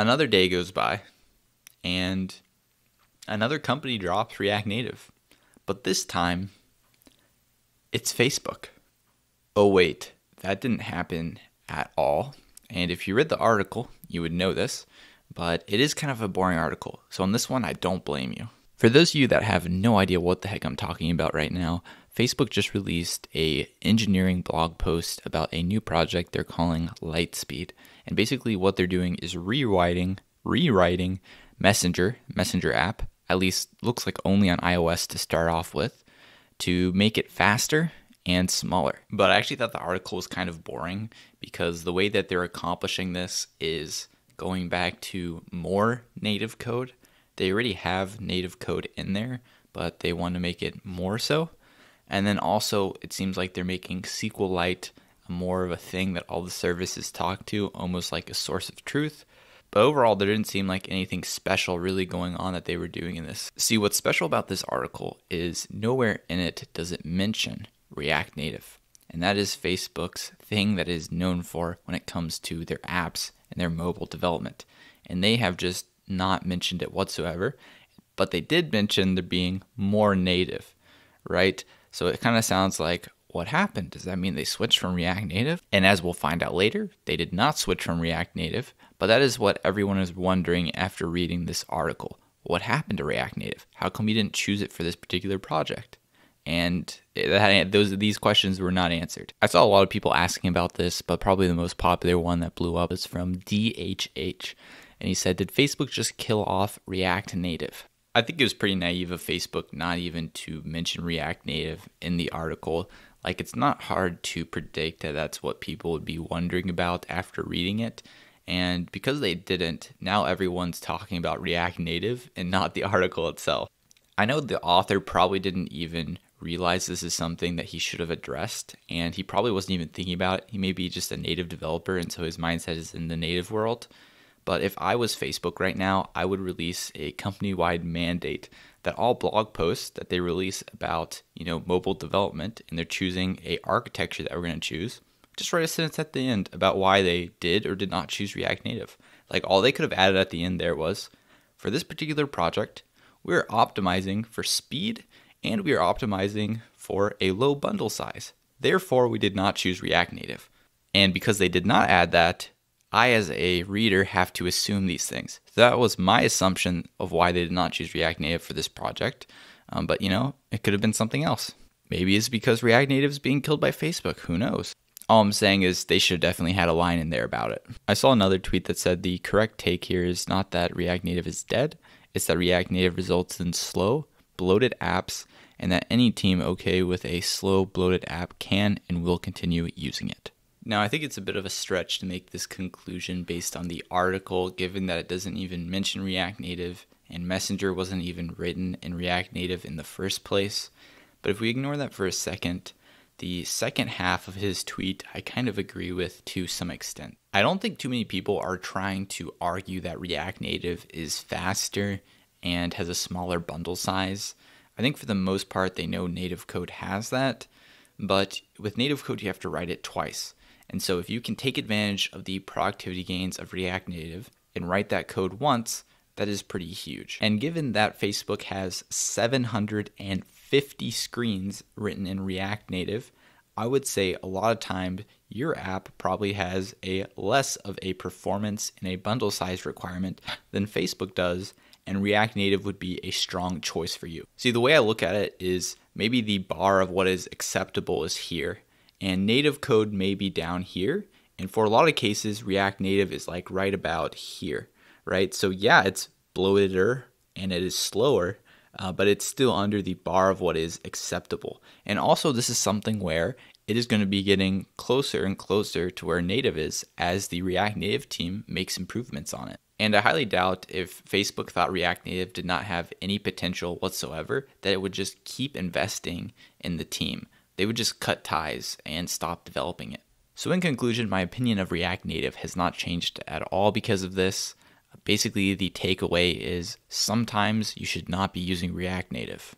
Another day goes by, and another company drops React Native. But this time, it's Facebook. Oh, wait, that didn't happen at all. And if you read the article, you would know this, but it is kind of a boring article. So on this one, I don't blame you. For those of you that have no idea what the heck I'm talking about right now, Facebook just released a engineering blog post about a new project they're calling Lightspeed. And basically what they're doing is rewriting rewriting Messenger, Messenger app, at least looks like only on iOS to start off with, to make it faster and smaller. But I actually thought the article was kind of boring because the way that they're accomplishing this is going back to more native code they already have native code in there, but they want to make it more so. And then also, it seems like they're making SQLite more of a thing that all the services talk to, almost like a source of truth. But overall, there didn't seem like anything special really going on that they were doing in this. See, what's special about this article is nowhere in it does it mention React Native. And that is Facebook's thing that is known for when it comes to their apps and their mobile development. And they have just not mentioned it whatsoever, but they did mention there being more native, right? So it kind of sounds like what happened? Does that mean they switched from React Native? And as we'll find out later, they did not switch from React Native, but that is what everyone is wondering after reading this article. What happened to React Native? How come you didn't choose it for this particular project? And that, those these questions were not answered. I saw a lot of people asking about this, but probably the most popular one that blew up is from DHH and he said, Did Facebook just kill off React Native? I think it was pretty naive of Facebook not even to mention React Native in the article. Like, it's not hard to predict that that's what people would be wondering about after reading it. And because they didn't, now everyone's talking about React Native and not the article itself. I know the author probably didn't even realize this is something that he should have addressed, and he probably wasn't even thinking about it. He may be just a native developer, and so his mindset is in the native world. But if I was Facebook right now, I would release a company-wide mandate that all blog posts that they release about, you know, mobile development and they're choosing a architecture that we're going to choose, just write a sentence at the end about why they did or did not choose React Native. Like all they could have added at the end there was for this particular project, we're optimizing for speed and we are optimizing for a low bundle size. Therefore, we did not choose React Native. And because they did not add that, I, as a reader, have to assume these things. So that was my assumption of why they did not choose React Native for this project. Um, but you know, it could have been something else. Maybe it's because React Native is being killed by Facebook. Who knows? All I'm saying is they should have definitely had a line in there about it. I saw another tweet that said the correct take here is not that React Native is dead, it's that React Native results in slow, bloated apps, and that any team okay with a slow, bloated app can and will continue using it. Now, I think it's a bit of a stretch to make this conclusion based on the article, given that it doesn't even mention React Native and Messenger wasn't even written in React Native in the first place. But if we ignore that for a second, the second half of his tweet I kind of agree with to some extent. I don't think too many people are trying to argue that React Native is faster and has a smaller bundle size. I think for the most part they know native code has that, but with native code you have to write it twice. And so if you can take advantage of the productivity gains of React Native and write that code once, that is pretty huge. And given that Facebook has 750 screens written in React Native, I would say a lot of times your app probably has a less of a performance and a bundle size requirement than Facebook does, and React Native would be a strong choice for you. See, the way I look at it is maybe the bar of what is acceptable is here, and native code may be down here. And for a lot of cases, React Native is like right about here, right? So yeah, it's bloated and it is slower, uh, but it's still under the bar of what is acceptable. And also, this is something where it is going to be getting closer and closer to where native is as the React Native team makes improvements on it. And I highly doubt if Facebook thought React Native did not have any potential whatsoever, that it would just keep investing in the team they would just cut ties and stop developing it. So, in conclusion, my opinion of React Native has not changed at all because of this. Basically, the takeaway is sometimes you should not be using React Native.